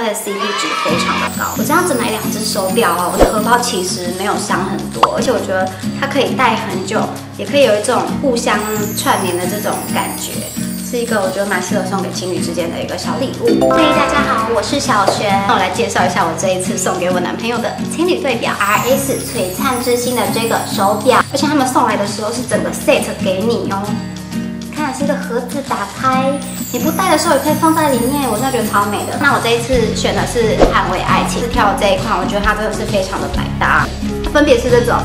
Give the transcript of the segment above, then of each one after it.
它的 CP 值非常的高。我这样子买两只手表哦，我的荷包其实没有伤很多，而且我觉得它可以戴很久，也可以有一种互相串联的这种感觉，是一个我觉得蛮适合送给情侣之间的一个小礼物。嘿，大家好，我是小璇，那我来介绍一下我这一次送给我男朋友的情侣对表 RS 璀璨之星的这个手表，而且他们送来的时候是整个 set 给你哦。看是一个盒子，打开，你不戴的时候也可以放在里面，我真的觉得超美的。那我这一次选的是捍卫爱情，是挑这一款，我觉得它真的是非常的百搭。它分别是这种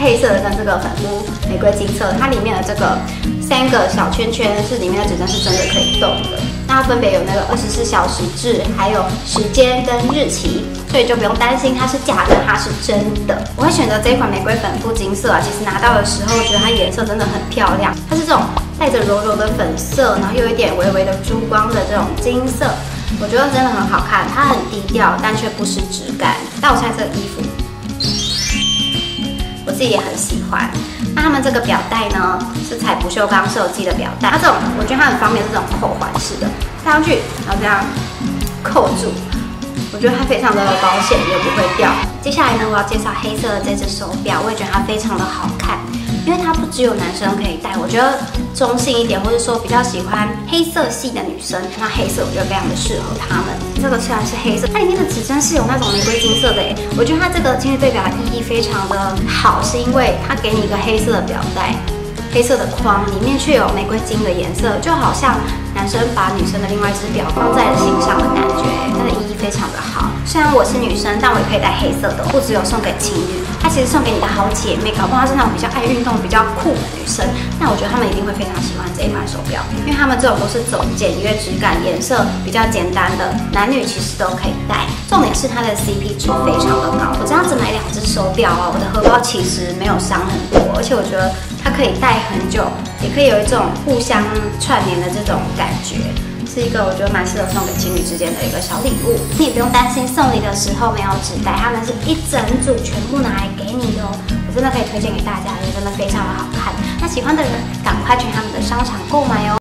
黑色的跟这个粉扑玫瑰金色，它里面的这个三个小圈圈是里面的指针是真的可以动的。那它分别有那个二十四小时制，还有时间跟日期，所以就不用担心它是假的，它是真的。我会选择这一款玫瑰粉肤金色啊，其实拿到的时候觉得它颜色真的很漂亮，它是这种。带着柔柔的粉色，然后又有一点微微的珠光的这种金色，我觉得真的很好看。它很低调，但却不失质感。但我穿这个衣服，我自己也很喜欢。那他们这个表带呢，是采不锈钢设计的表带，它这种我觉得它很方便，是这种扣环式的，戴上去然后这样扣住，我觉得它非常的保险，也不会掉。接下来呢，我要介绍黑色的这只手表，我也觉得它非常的好看。只有男生可以戴，我觉得中性一点，或者说比较喜欢黑色系的女生，那黑色我觉得非常的适合他们。这个虽然是黑色，它里面的指针是有那种玫瑰金色的诶，我觉得它这个今日对表的意义非常的好，是因为它给你一个黑色的表带，黑色的框，里面却有玫瑰金的颜色，就好像男生把女生的另外一只表放在了心上的感觉，它的意义非常的好。虽然我是但我也可以戴黑色的，不只有送给情侣。它其实送给你的好姐妹，搞不好是那种比较爱运动、比较酷的女生，那我觉得她们一定会非常喜欢这一款手表，因为她们这种都是走简约质感、颜色比较简单的，男女其实都可以戴。重点是它的 CP 值非常的高，我这样子买两只手表啊，我的荷包其实没有伤很多，而且我觉得它可以戴很久，也可以有一种互相串联的这种感觉。是一个我觉得蛮适合送给情侣之间的一个小礼物，你也不用担心送礼的时候没有纸袋，他们是一整组全部拿来给你的哦，我真的可以推荐给大家，也真的非常的好看。那喜欢的人赶快去他们的商场购买哦。